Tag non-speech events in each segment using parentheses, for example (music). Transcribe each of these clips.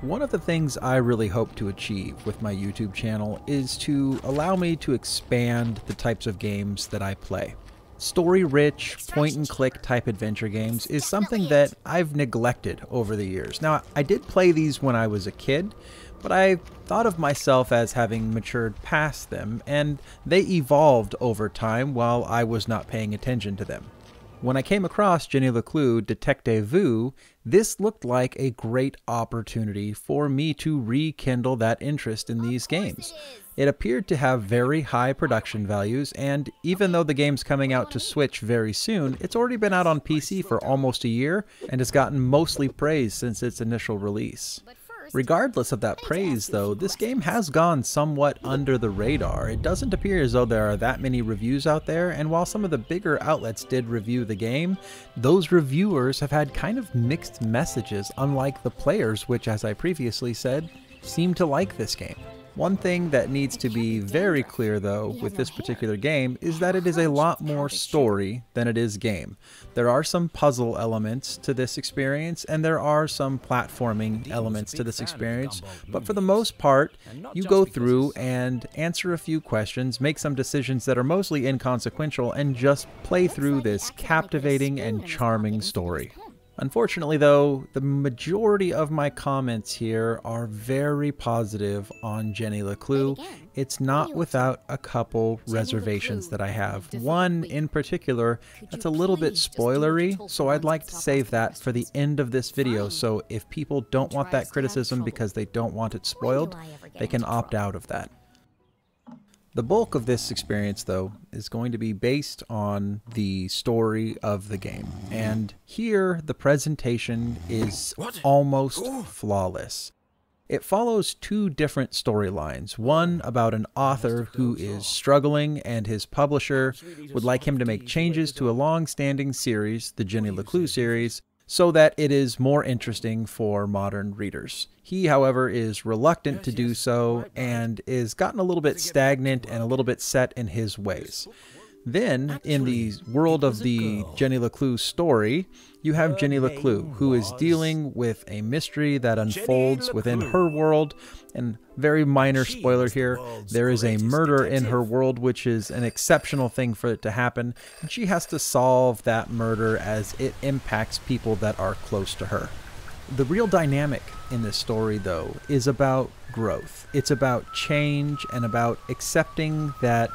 One of the things I really hope to achieve with my YouTube channel is to allow me to expand the types of games that I play. Story rich, point and click type adventure games is something that I've neglected over the years. Now, I did play these when I was a kid, but I thought of myself as having matured past them, and they evolved over time while I was not paying attention to them. When I came across Jenny LeClue Detectivu, this looked like a great opportunity for me to rekindle that interest in these games. It appeared to have very high production values, and even though the game's coming out to Switch very soon, it's already been out on PC for almost a year and has gotten mostly praise since its initial release. Regardless of that praise, though, this game has gone somewhat under the radar. It doesn't appear as though there are that many reviews out there, and while some of the bigger outlets did review the game, those reviewers have had kind of mixed messages, unlike the players, which, as I previously said, seem to like this game. One thing that needs to be very clear though with this particular game is that it is a lot more story than it is game. There are some puzzle elements to this experience and there are some platforming elements to this experience, but for the most part, you go through and answer a few questions, make some decisions that are mostly inconsequential, and just play through this captivating and charming story. Unfortunately, though, the majority of my comments here are very positive on Jenny LeClue. It's not without a couple reservations that I have. One in particular that's a little bit spoilery, so I'd like to save that for the end of this video. So if people don't want that criticism because they don't want it spoiled, they can opt out of that. The bulk of this experience, though, is going to be based on the story of the game. And here, the presentation is what? almost Ooh. flawless. It follows two different storylines. One about an author who is struggling and his publisher would like him to make changes to a long standing series, the Jenny LeClue series, so that it is more interesting for modern readers. He, however, is reluctant to do so and is gotten a little bit stagnant and a little bit set in his ways. Then, in the world of the Jenny LeClue story, you have Jenny LeClue, who is dealing with a mystery that unfolds within her world. And very minor spoiler here there is a murder in her world, which is an exceptional thing for it to happen. And she has to solve that murder as it impacts people that are close to her. The real dynamic in this story, though, is about growth. It's about change and about accepting that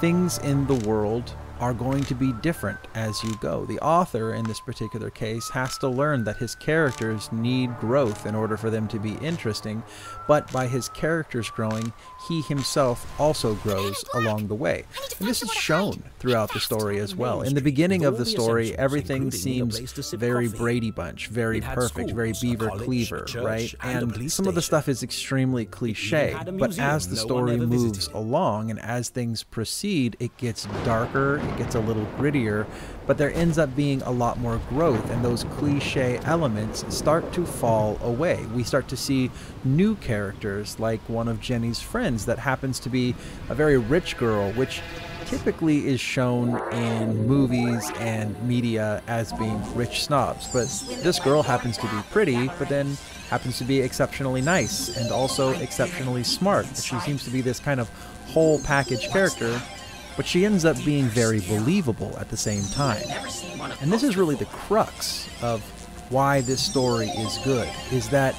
things in the world are going to be different as you go. The author, in this particular case, has to learn that his characters need growth in order for them to be interesting, but by his characters growing, he himself also grows along the way. And this is shown throughout the story as well. In the beginning of the story, everything seems very Brady Bunch, very perfect, very Beaver Cleaver, right? And some of the stuff is extremely cliche, but as the story moves along and as things proceed, it gets darker, it gets a little grittier, but there ends up being a lot more growth, and those cliche elements start to fall away. We start to see new characters, like one of Jenny's friends that happens to be a very rich girl, which typically is shown in movies and media as being rich snobs. But this girl happens to be pretty, but then happens to be exceptionally nice and also exceptionally smart. She seems to be this kind of whole package character but she ends up being very believable at the same time. And this is really the crux of why this story is good, is that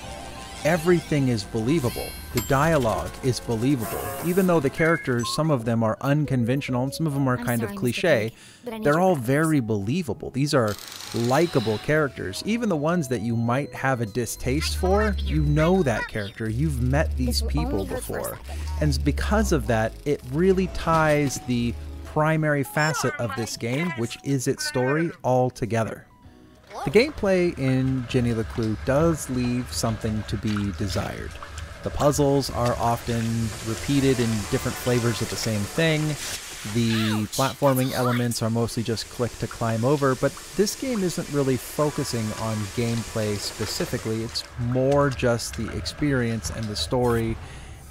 everything is believable. The dialogue is believable. Even though the characters, some of them are unconventional some of them are kind of cliche, they're all very believable. These are likable characters. Even the ones that you might have a distaste for, you know that character. You've met these people before. And because of that, it really ties the primary facet of this game, which is its story, all together. The gameplay in Jenny LeClue does leave something to be desired. The puzzles are often repeated in different flavors of the same thing. The platforming elements are mostly just click to climb over, but this game isn't really focusing on gameplay specifically. It's more just the experience and the story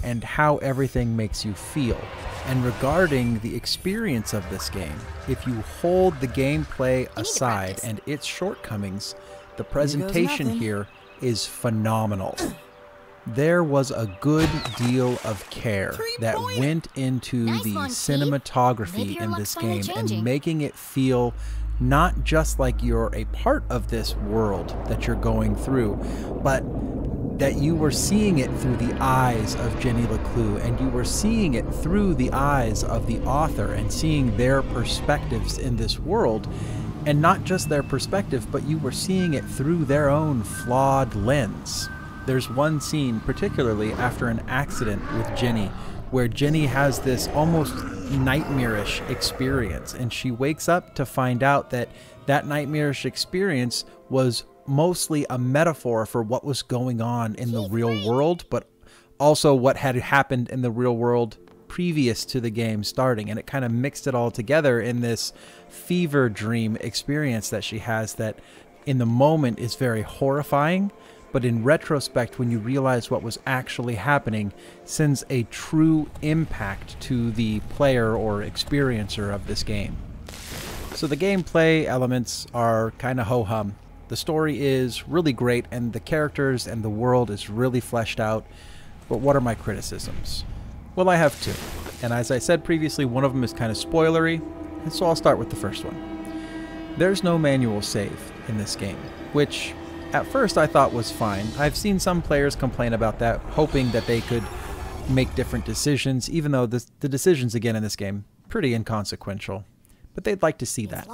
and how everything makes you feel. And regarding the experience of this game, if you hold the gameplay aside and its shortcomings, the presentation here is phenomenal. (clears throat) There was a good deal of care that went into nice the cinematography in this game and making it feel not just like you're a part of this world that you're going through, but that you were seeing it through the eyes of Jenny LeClue and you were seeing it through the eyes of the author and seeing their perspectives in this world. And not just their perspective, but you were seeing it through their own flawed lens. There's one scene, particularly after an accident with Jenny, where Jenny has this almost nightmarish experience, and she wakes up to find out that that nightmarish experience was mostly a metaphor for what was going on in the real world, but also what had happened in the real world previous to the game starting. And it kind of mixed it all together in this fever dream experience that she has that in the moment is very horrifying. But in retrospect, when you realize what was actually happening, sends a true impact to the player or experiencer of this game. So the gameplay elements are kind of ho hum. The story is really great, and the characters and the world is really fleshed out. But what are my criticisms? Well, I have two. And as I said previously, one of them is kind of spoilery, and so I'll start with the first one. There's no manual save in this game, which at first I thought was fine. I've seen some players complain about that, hoping that they could make different decisions, even though the, the decisions again in this game pretty inconsequential. But they'd like to see that.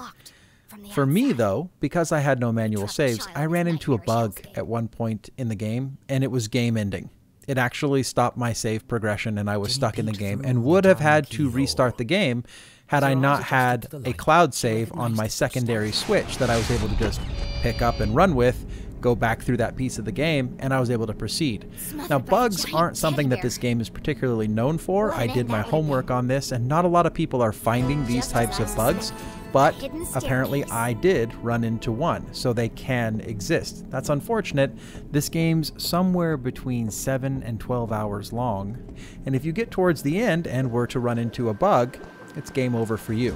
For me, though, because I had no manual saves, I ran into a bug at one point in the game, and it was game ending. It actually stopped my save progression, and I was stuck in the game, and would have had to restart the game had I not had a cloud save on my secondary switch that I was able to just pick up and run with, go back through that piece of the game, and I was able to proceed. Now, bugs aren't something that this game is particularly known for. I did my homework on this, and not a lot of people are finding these types of bugs, but apparently I did run into one, so they can exist. That's unfortunate. This game's somewhere between 7 and 12 hours long, and if you get towards the end and were to run into a bug, it's game over for you.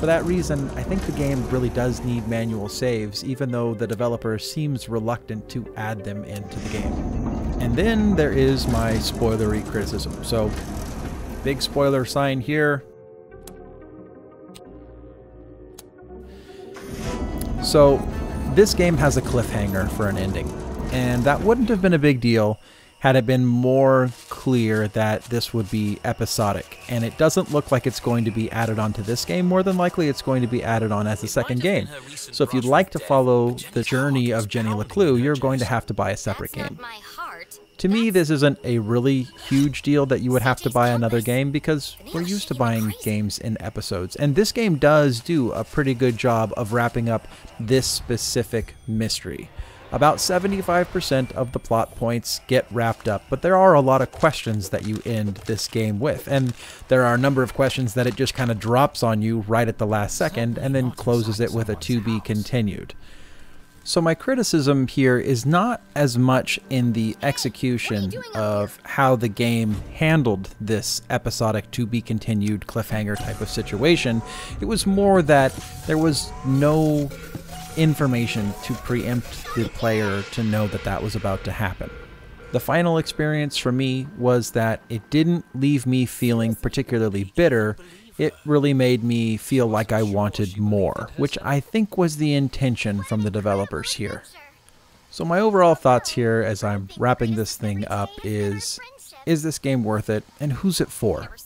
For that reason, I think the game really does need manual saves, even though the developer seems reluctant to add them into the game. And then there is my spoilery criticism. So, big spoiler sign here. So, this game has a cliffhanger for an ending, and that wouldn't have been a big deal had it been more clear that this would be episodic. And it doesn't look like it's going to be added onto this game. More than likely, it's going to be added on as a second game. So if you'd like to follow the journey of Jenny LeClue, you're going to have to buy a separate game. To me, this isn't a really huge deal that you would have to buy another game because we're used to buying games in episodes. And this game does do a pretty good job of wrapping up this specific mystery. About 75% of the plot points get wrapped up, but there are a lot of questions that you end this game with, and there are a number of questions that it just kind of drops on you right at the last second and then closes it with a to be continued. So my criticism here is not as much in the execution of how the game handled this episodic to be continued cliffhanger type of situation. It was more that there was no information to preempt the player to know that that was about to happen. The final experience for me was that it didn't leave me feeling particularly bitter. It really made me feel like I wanted more, which I think was the intention from the developers here. So my overall thoughts here as I'm wrapping this thing up is, is this game worth it and who's it for?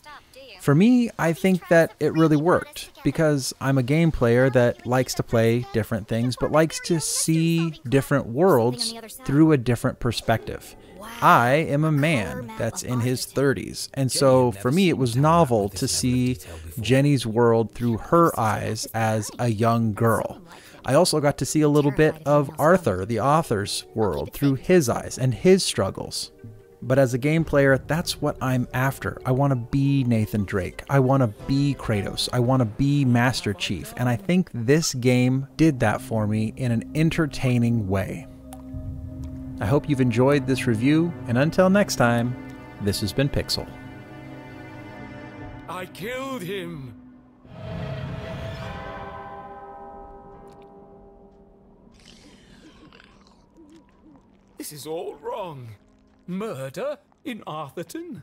For me, I think that it really worked because I'm a game player that likes to play different things but likes to see different worlds through a different perspective. I am a man that's in his 30s, and so for me it was novel to see Jenny's world through her eyes as a young girl. I also got to see a little bit of Arthur, the author's world, through his eyes and his struggles. But as a game player, that's what I'm after. I want to be Nathan Drake. I want to be Kratos. I want to be Master Chief. And I think this game did that for me in an entertaining way. I hope you've enjoyed this review, and until next time, this has been Pixel. I killed him! This is all wrong. Murder in Arthurton?